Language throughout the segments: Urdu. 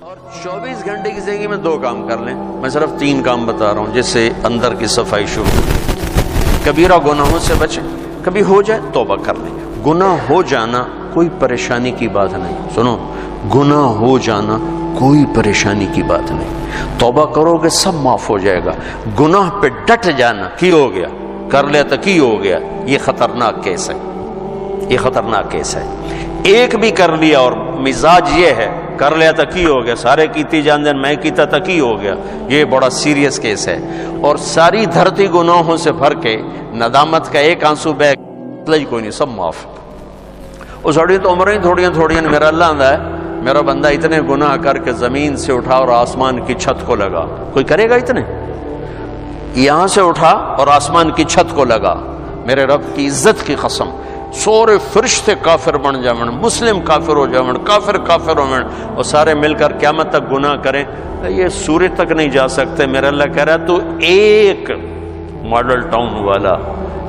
اور چوبیس گھنٹے کی زندگی میں دو کام کر لیں۔ میں صرف تین کام بتا رہا ہوں، جس سے اندر کی صفائی شروع کبیرہ گناہوں سے بچیں، کبھی ہو جائے توبہ کر لیں۔ گناہ ہو جانا کوئی پریشانی کی بات نہیں۔ سنو، گناہ ہو جانا کوئی پریشانی کی بات نہیں۔ توبہ کرو گے، سب معاف ہو جائے گا۔ گناہ پہ ڈٹ جانا، کی ہو گیا؟ کر لیا تو کی ہو گیا؟ یہ خطرناک کیس ہے۔ یہ خطرناک کیس ہے۔ ایک بھی کر لیا اور مزاج یہ ہے کر لیا تو کی ہو گیا؟ سارے کیتی جان دین میں کیتا تو کی ہو گیا؟ یہ بڑا سیریس کیس ہے۔ اور ساری دھرتی گناہوں سے بھر کے ندامت کا ایک آنسو بہ کوئی نہیں، سب معاف۔ وہ سڑی تو عمریں تھوڑیاں تھوڑیاں میرا اللہ آندہ ہے، میرا بندہ اتنے گناہ کر کے زمین سے اٹھا اور آسمان کی چھت کو لگا۔ کوئی کرے گا اتنے؟ یہاں سے اٹھا اور آسمان کی چھت کو لگا۔ میرے رب کی عزت کی قسم۔ سورے فرشتے کافر بن جاون، مسلم کافر ہو جاون، کافر کافر ہو جاون، اور سارے مل کر قیامت تک گناہ کریں۔ یہ سورج تک نہیں جا سکتے، میرا اللہ کہہ رہا ہے، تو ایک ماڈل ٹاؤن والا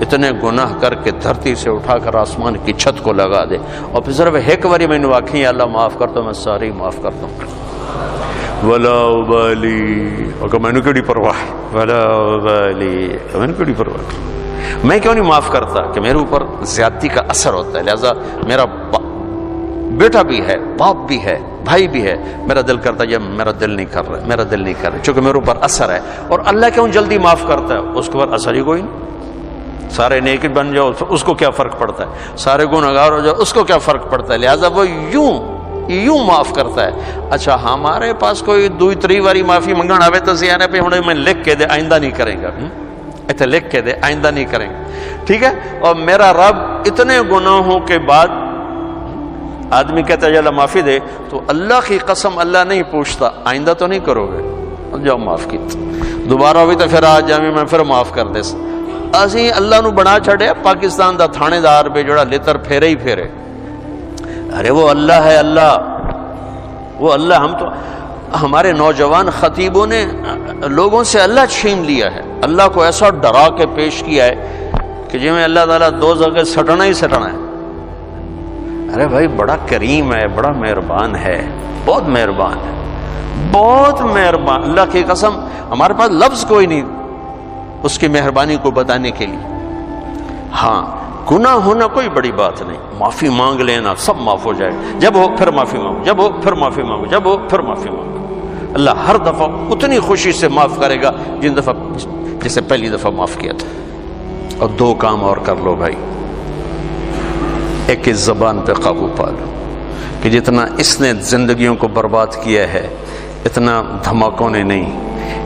اتنے گناہ کر کے دھرتی سے اٹھا کر آسمان کی چھت کو لگا دے۔ اور پھر صرف ایک باری میں نے واقعی اللہ معاف کرتا ہوں میں ساری معاف کرتا ہوں ولا ابالی اور میں نے کیڑی پرواہ؟ ولا ابالی میں نے کیڑی پرواہ؟ میں کیوں نہیں معاف کرتا کہ میرے اوپر زیادتی کا اثر ہوتا ہے؟ لہذا میرا بیٹا بھی ہے، باپ بھی ہے، بھائی بھی ہے، میرا دل کرتا ہے، یہ میرا دل نہیں کر رہا، میرا دل نہیں کر رہا، چونکہ میرے اوپر اثر ہے۔ اور اللہ کیوں جلدی معاف کرتا ہے؟ اس کے بعد اثر ہی کوئی نہیں۔ سارے نیکٹ بن جاؤ، اس کو کیا فرق پڑتا ہے؟ سارے گناہگار ہو جاؤ، اس کو کیا فرق پڑتا ہے؟ لہٰذا وہ یوں یوں معاف کرتا ہے۔ اچھا ہمارے پاس کوئی دو تری باری معافی منگن آئے تو سیانے پہ ہوں میں لکھ کے دے، آئندہ نہیں کریں گا۔ اتنے لکھ کے دے، آئندہ نہیں کریں گے۔ ٹھیک ہے؟ اور میرا رب اتنے گناہوں کے بعد آدمی کہتا ہے اللہ معافی دے۔ تو اللہ کی قسم اللہ نہیں پوچھتا، آئندہ تو نہیں کرو گے۔ جاؤ معاف کی۔ دوبارہ ہوئی تو پھر آج جامع میں، پھر معاف کر دے۔ اسی اللہ نو بنا چھڑے، پاکستان دا تھانے دار بے جڑا لتر پھیرے ہی پھیرے۔ ارے وہ اللہ ہے اللہ۔ وہ اللہ ہم تو ہمارے نوجوان خطیبوں نے لوگوں سے اللہ چھین لیا ہے۔ اللہ کو ایسا ڈرا کے پیش کیا ہے کہ جی میں اللہ تعالیٰ دو جگہ سٹنا ہی سٹنا ہے۔ ارے بھائی، بڑا کریم ہے، بڑا مہربان ہے، بہت مہربان ہے، بہت مہربان۔ اللہ کی قسم، ہمارے پاس لفظ کوئی نہیں، اس کی مہربانی کو بتانے کے لیے۔ ہاں گناہ ہونا کوئی بڑی بات نہیں۔ معافی مانگ لینا، سب معاف ہو جائے۔ جب ہو، پھر معافی مانگو، جب ہو، پھر معافی مانگو، جب ہو، پھر معافی مانگو۔ اللہ ہر دفعہ اتنی خوشی سے معاف کرے گا جن دفعہ جسے پہلی دفعہ معاف کیا تھا۔ اور دو کام اور کر لو بھائی۔ ایک اس زبان پہ قابو پا لو کہ جتنا اس نے زندگیوں کو برباد کیا ہے، اتنا دھماکوں نے نہیں،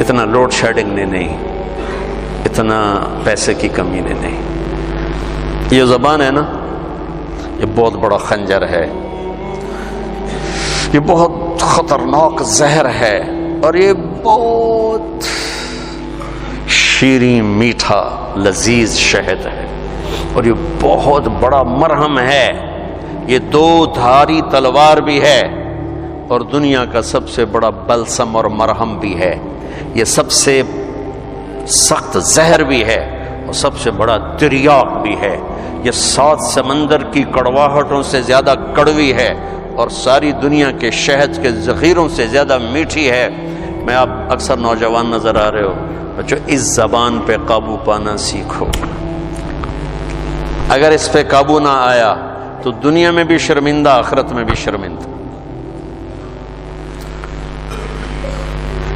اتنا لوڈ شیڈنگ نے نہیں، اتنا پیسے کی کمی نے نہیں۔ یہ زبان ہے نا، یہ بہت بڑا خنجر ہے۔ یہ بہت خطرناک زہر ہے اور یہ بہت شیریں میٹھا لذیذ شہد ہے اور یہ بہت بڑا مرہم ہے۔ یہ دو دھاری تلوار بھی ہے اور دنیا کا سب سے بڑا بلسم اور مرہم بھی ہے۔ یہ سب سے سخت زہر بھی ہے اور سب سے بڑا دریاق بھی ہے۔ یہ سات سمندر کی کڑواہٹوں سے زیادہ کڑوی ہے۔ اور ساری دنیا کے شہد کے ذخیروں سے زیادہ میٹھی ہے۔ میں آپ اکثر نوجوان نظر آ رہے ہو۔ بچوں، اس زبان پہ قابو پانا سیکھو۔ اگر اس پہ قابو نہ آیا تو دنیا میں بھی شرمندہ، آخرت میں بھی شرمندہ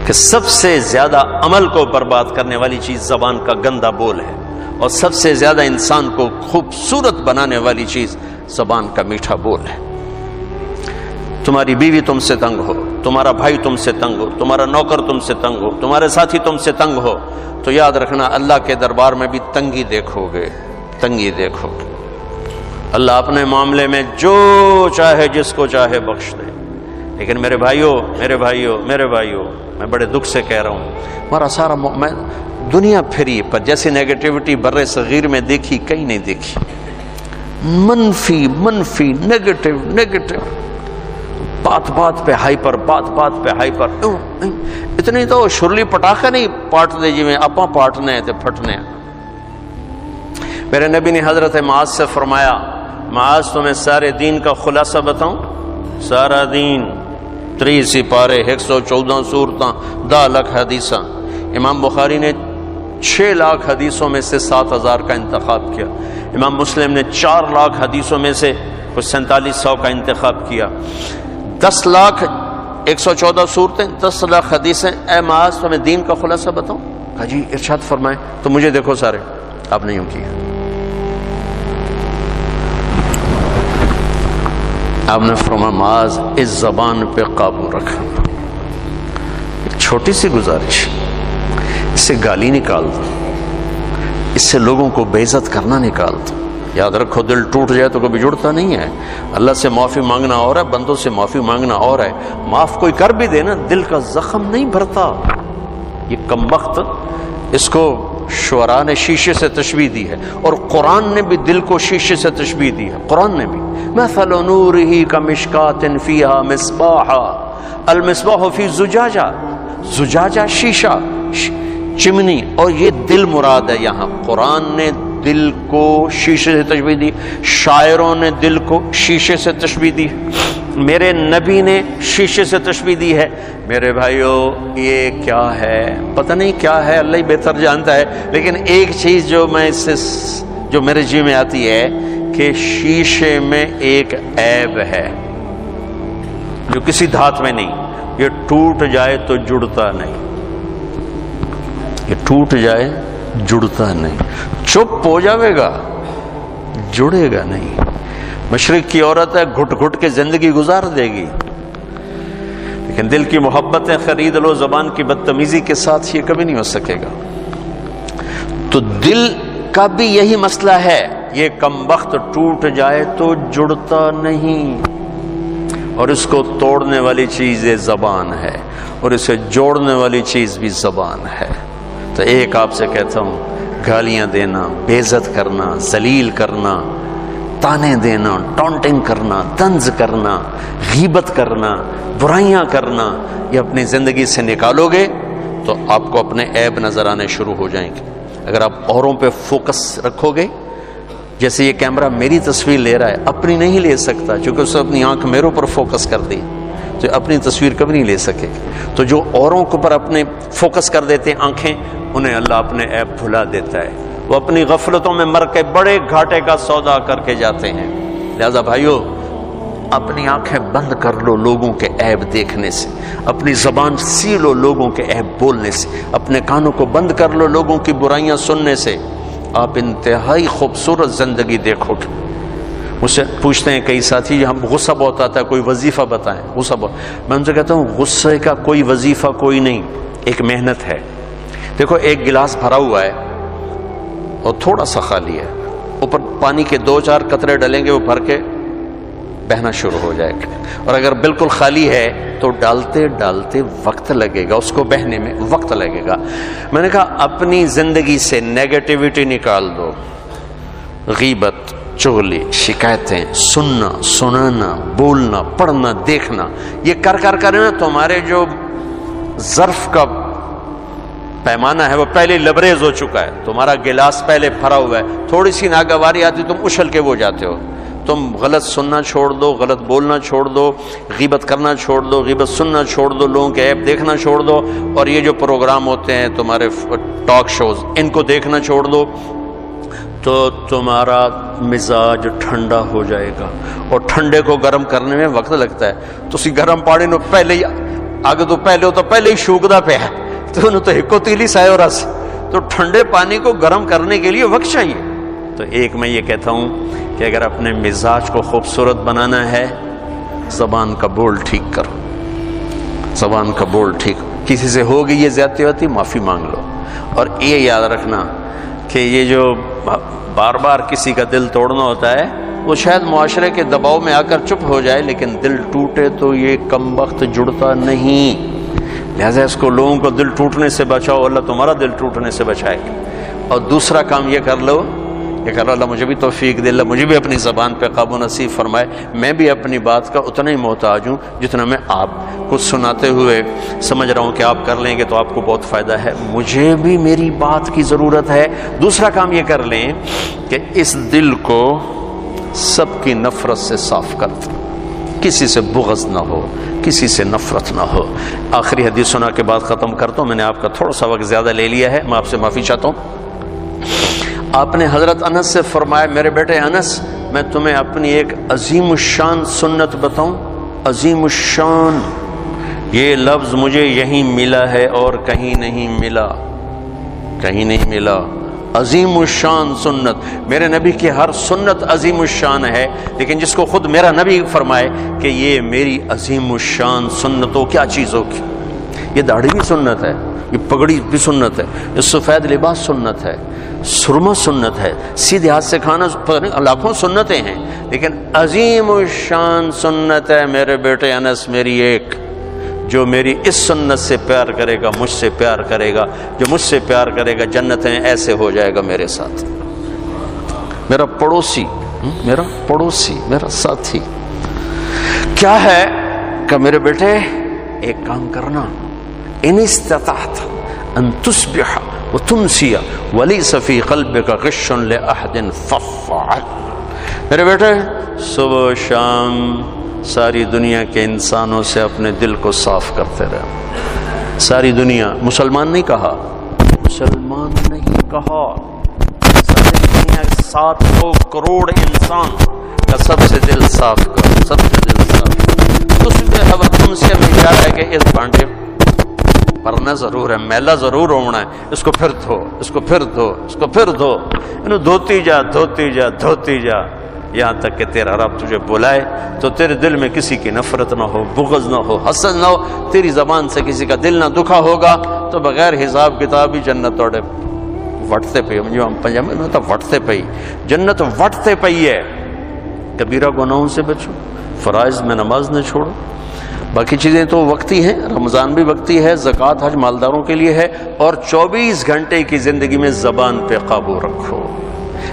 کہ سب سے زیادہ عمل کو برباد کرنے والی چیز زبان کا گندا بول ہے، اور سب سے زیادہ انسان کو خوبصورت بنانے والی چیز زبان کا میٹھا بول ہے۔ تمہاری بیوی تم سے تنگ ہو، تمہارا بھائی تم سے تنگ ہو، تمہارا نوکر تم سے تنگ ہو، تمہارے ساتھی تم سے تنگ ہو، تو یاد رکھنا اللہ کے دربار میں بھی تنگی دیکھو گے، تنگی دیکھو۔ گے اللہ اپنے معاملے میں جو چاہے جس کو چاہے بخش دے۔ لیکن میرے بھائیوں میرے بھائیوں میرے بھائیوں میں بڑے دکھ سے کہہ رہا ہوں، ہمارا سارا میں دنیا پھری، پر جیسی نیگیٹیوٹی بر صغیر میں دیکھی، کہیں نہیں دیکھی۔ منفی منفی نیگیٹو نیگیٹو بات بات پہ ہائی پر بات بات پہ ہائی پر اتنی تو شرلی پٹاخہ نہیں پاٹ دے جی میں اپا پاٹنے تے پھٹنے میرے نبی نے حضرت معاذ سے فرمایا، معاذ، تمہیں سارے دین کا خلاصہ بتاؤں؟ سارا دین، تری سپارے، ایک سو چودہ صورتاں دا لکھ حدیثاں۔ امام بخاری نے چھ لاکھ حدیثوں میں سے سات ہزار کا انتخاب کیا۔ امام مسلم نے چار لاکھ حدیثوں میں سے کچھ سینتالیس سو کا انتخاب کیا۔ دس لاکھ ایک سو چودہ صورتیں، دس لاکھ حدیثیں۔ اے معاذ تو میں دین کا خلاصہ بتاؤں؟ کہا جی ارشاد فرمائیں۔ تو مجھے دیکھو سارے، آپ نے یوں کیا۔ آپ نے فرما معاذ، اس زبان پہ قابو رکھا ایک چھوٹی سی گزارش۔ اس سے گالی نکال دو۔ اس سے لوگوں کو بے عزت کرنا نکال دو۔ یاد رکھو دل ٹوٹ جائے تو کبھی جڑتا نہیں ہے۔ اللہ سے معافی مانگنا اور ہے، بندوں سے معافی مانگنا اور ہے۔ معاف کوئی کر بھی دے نا، دل کا زخم نہیں بھرتا۔ یہ کم وقت اس کو شعراء نے شیشے سے تشبیح دی ہے اور قرآن نے بھی دل کو شیشے سے تشبیح دی ہے۔ قرآن نے بھی۔ مثل نورہ کمشکات فیہا مصباحا۔ المصباح فی زجاجہ۔ زجاجہ شیشہ، چمنی۔ اور یہ دل مراد ہے یہاں۔ قرآن نے دل کو شیشے سے تشبیح دی، شاعروں نے دل کو شیشے سے تشبیح دی۔ میرے نبی نے شیشے سے تشبیح دی ہے۔ میرے بھائیو، یہ کیا ہے؟ پتہ نہیں کیا ہے، اللہ ہی بہتر جانتا ہے۔ لیکن ایک چیز جو میں اس سے جو میرے جی میں آتی ہے کہ شیشے میں ایک عیب ہے، جو کسی دھات میں نہیں۔ یہ ٹوٹ جائے تو جڑتا نہیں۔ یہ ٹوٹ جائے، جڑتا نہیں۔ چپ ہو جاوے گا، جڑے گا نہیں۔ مشرق کی عورت ہے، گھٹ گھٹ کے زندگی گزار دے گی۔ لیکن دل کی محبتیں خرید لو، زبان کی بدتمیزی کے ساتھ یہ کبھی نہیں ہو سکے گا۔ تو دل کا بھی یہی مسئلہ ہے، یہ کم وقت ٹوٹ جائے تو جڑتا نہیں۔ اور اس کو توڑنے والی چیز یہ زبان ہے، اور اسے جوڑنے والی چیز بھی زبان ہے۔ تو ایک آپ سے کہتا ہوں گالیاں دینا بےزت کرنا، ذلیل کرنا، تانے دینا، ٹونٹنگ کرنا، طنز کرنا، غیبت کرنا، برائیاں کرنا، یہ اپنی زندگی سے نکالو گے تو آپ کو اپنے عیب نظر آنے شروع ہو جائیں گے۔ اگر آپ اوروں پہ فوکس رکھو گے، جیسے یہ کیمرہ میری تصویر لے رہا ہے، اپنی نہیں لے سکتا، چونکہ اس نے اپنی آنکھ میروں پر فوکس کر دی، تو اپنی تصویر کبھی نہیں لے سکے۔ تو جو اوروں کے اوپر اپنے فوکس کر دیتے ہیں آنکھیں انہیں اللہ اپنے عیب بھلا دیتا ہے۔ وہ اپنی غفلتوں میں مر کے بڑے گھاٹے کا سودا کر کے جاتے ہیں۔ لہذا بھائیو، اپنی آنکھیں بند کر لو لوگوں کے عیب دیکھنے سے۔ اپنی زبان سی لو لوگوں کے عیب بولنے سے۔ اپنے کانوں کو بند کر لو لوگوں کی برائیاں سننے سے۔ آپ انتہائی خوبصورت زندگی دیکھو۔ گے مجھ سے پوچھتے ہیں، کئی ساتھی، ہم غصہ بہت آتا ہے، کوئی وظیفہ بتائیں۔ غصہ بہت۔ میں ان سے کہتا ہوں، غصے کا کوئی وظیفہ کوئی نہیں، ایک محنت ہے۔ دیکھو، ایک گلاس بھرا ہوا ہے اور تھوڑا سا خالی ہے۔ اوپر پانی کے دو چار قطرے ڈلیں گے، وہ بھر کے بہنا شروع ہو جائے گا۔ اور اگر بالکل خالی ہے تو ڈالتے ڈالتے وقت لگے گا، اس کو بہنے میں وقت لگے گا۔ میں نے کہا، اپنی زندگی سے نیگیٹیوٹی نکال دو۔ غیبت، چغلی، شکایتیں، سننا، سنانا، بولنا، پڑھنا، دیکھنا، یہ کر کر کر نا تمہارے جو ظرف کا پیمانہ ہے، وہ پہلے لبریز ہو چکا ہے۔ تمہارا گلاس پہلے بھرا ہوا ہے۔ تھوڑی سی ناگواری آتی، تم اچھل کے وہ جاتے ہو۔ تم غلط سننا چھوڑ دو، غلط بولنا چھوڑ دو، غیبت کرنا چھوڑ دو، غیبت سننا چھوڑ دو، لوگوں کے ایپ دیکھنا چھوڑ دو۔ اور یہ جو پروگرام ہوتے ہیں، تمہارے ٹاک شوز ان کو دیکھنا چھوڑ دو۔ تو تمہارا مزاج ٹھنڈا ہو جائے گا۔ اور ٹھنڈے کو گرم کرنے میں وقت لگتا ہے۔ تو اسی گرم پانی نو پہلے ہی آگے تو پہلے ہو تو پہلے ہی شوکدا پہ ہے۔ تو انہوں تو ہکو تیلی سائے اور تو ٹھنڈے پانی کو گرم کرنے کے لیے وقت چاہیے۔ تو ایک میں یہ کہتا ہوں کہ اگر اپنے مزاج کو خوبصورت بنانا ہے، زبان کا بول ٹھیک کرو۔ زبان کا بول ٹھیک۔ کسی سے ہوگی یہ زیادتی ہوتی معافی مانگ لو۔ اور یہ یاد رکھنا کہ یہ جو بار بار کسی کا دل توڑنا ہوتا ہے، وہ شاید معاشرے کے دباؤ میں آ کر چپ ہو جائے، لیکن دل ٹوٹے تو یہ کم وقت جڑتا نہیں۔ لہٰذا اس کو لوگوں کو دل ٹوٹنے سے بچاؤ، اللہ تمہارا دل ٹوٹنے سے بچائے۔ اور دوسرا کام یہ کر لو کہ کر اللہ مجھے بھی توفیق دے، اللہ مجھے بھی اپنی زبان پہ قابو نصیب فرمائے۔ میں بھی اپنی بات کا اتنا ہی محتاج ہوں جتنا میں آپ کو سناتے ہوئے سمجھ رہا ہوں کہ آپ کر لیں گے تو آپ کو بہت فائدہ ہے۔ مجھے بھی میری بات کی ضرورت ہے۔ دوسرا کام یہ کر لیں کہ اس دل کو سب کی نفرت سے صاف کر دیں۔ کسی سے بغض نہ ہو، کسی سے نفرت نہ ہو۔ آخری حدیث سنا کے بعد ختم کرتا ہوں میں نے آپ کا تھوڑا سا وقت زیادہ لے لیا ہے، میں آپ سے معافی چاہتا ہوں۔ آپ نے حضرت انس سے فرمایا، میرے بیٹے انس، میں تمہیں اپنی ایک عظیم الشان سنت بتاؤں۔ عظیم الشان، یہ لفظ مجھے یہیں ملا ہے اور کہیں نہیں ملا۔ کہیں نہیں ملا۔ عظیم الشان سنت۔ میرے نبی کی ہر سنت عظیم الشان ہے، لیکن جس کو خود میرا نبی فرمائے کہ یہ میری عظیم الشان سنت ہو کیا چیز ہوگی یہ داڑھی بھی سنت ہے، یہ پگڑی بھی سنت ہے، یہ سفید لباس سنت ہے، سرما سنت ہے، سیدھے ہاتھ سے کھانا لاکھوں سنتیں ہیں، لیکن عظیم الشان سنت ہے میرے بیٹے انس، میری ایک۔ جو میری اس سنت سے پیار کرے گا، مجھ سے پیار کرے گا، جو مجھ سے پیار کرے گا، جنتیں ایسے ہو جائے گا میرے ساتھ۔ میرا پڑوسی میرا پڑوسی، میرا ساتھی۔ کیا ہے کہ میرے بیٹے، ایک کام کرنا۔ ان استطاعت ان تصبح وتمسی وليس في قلبك غش لاحد ففعل۔ میرے بیٹے، صبح شام ساری دنیا کے انسانوں سے اپنے دل کو صاف کرتے رہے۔ ساری دنیا، مسلمان نہیں کہا۔ مسلمان نہیں کہا۔ ساری دنیا سات سو کروڑ انسان کا سب سے دل صاف کر، سب سے دل صاف۔ اس پہ ہوا تم سے اشارہ ہے کہ اس بانڈے پرنا ضرور ہے میلا ضرور ہونا ہے۔ اس کو پھر دھو، اس کو پھر دھو، اس کو پھر دھو۔ انہوں دھوتی جا دھوتی جا دھوتی جا۔ یہاں تک کہ تیرا رب تجھے بلائے تو تیرے دل میں کسی کی نفرت نہ ہو، بغض نہ ہو، حسد نہ ہو، تیری زبان سے کسی کا دل نہ دکھا ہوگا تو بغیر حساب کتاب ہی جنت توڑے وٹتے پئی جو ہم پنجابی میں تو وٹتے پئی۔ جنت وٹتے پئی ہے۔ کبیرہ گناہوں سے بچو، فرائض میں نماز نہ چھوڑو۔ باقی چیزیں تو وقتی ہیں، رمضان بھی وقتی ہے، زکوٰۃ حج مالداروں کے لیے ہے اور چوبیس گھنٹے کی زندگی میں زبان پہ قابو رکھو۔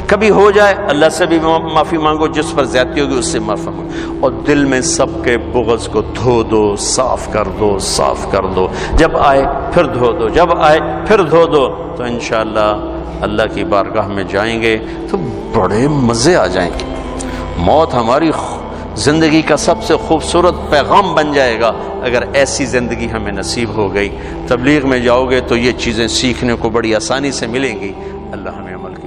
کبھی ہو جائے، اللہ سے بھی معافی مانگو، جس پر زیادتی ہوگی اس سے معافی مانگو۔ اور دل میں سب کے بغض کو دھو دو، صاف کر دو، صاف کر دو۔ جب آئے، پھر دھو دو۔ جب آئے، پھر دھو دو۔ تو انشاءاللہ اللہ کی بارگاہ میں جائیں گے تو بڑے مزے آ جائیں گے۔ موت ہماری زندگی کا سب سے خوبصورت پیغام بن جائے گا۔ اگر ایسی زندگی ہمیں نصیب ہو گئی، تبلیغ میں جاؤ گے تو یہ چیزیں سیکھنے کو بڑی آسانی سے ملیں گی۔ اللہ ہمیں عمل کی